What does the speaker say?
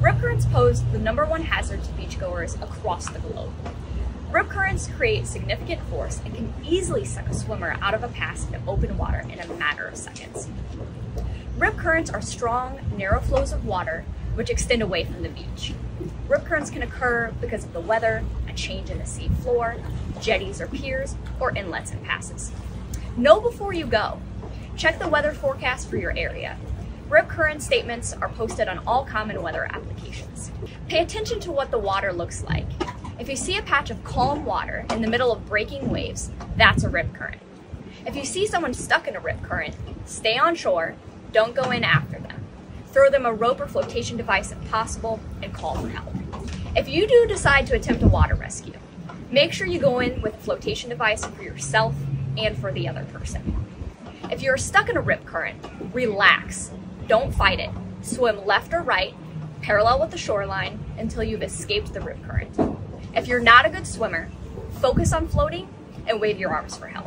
Rip currents pose the number one hazard to beachgoers across the globe. Rip currents create significant force and can easily suck a swimmer out of a pass into open water in a matter of seconds. Rip currents are strong, narrow flows of water which extend away from the beach. Rip currents can occur because of the weather, a change in the sea floor, jetties or piers, or inlets and passes. Know before you go. Check the weather forecast for your area. Rip current statements are posted on all common weather applications. Pay attention to what the water looks like. If you see a patch of calm water in the middle of breaking waves, that's a rip current. If you see someone stuck in a rip current, stay on shore, don't go in after them. Throw them a rope or flotation device if possible, and call for help. If you do decide to attempt a water rescue, make sure you go in with a flotation device for yourself and for the other person. If you're stuck in a rip current, relax. Don't fight it. Swim left or right, parallel with the shoreline, until you've escaped the rip current. If you're not a good swimmer, focus on floating and wave your arms for help.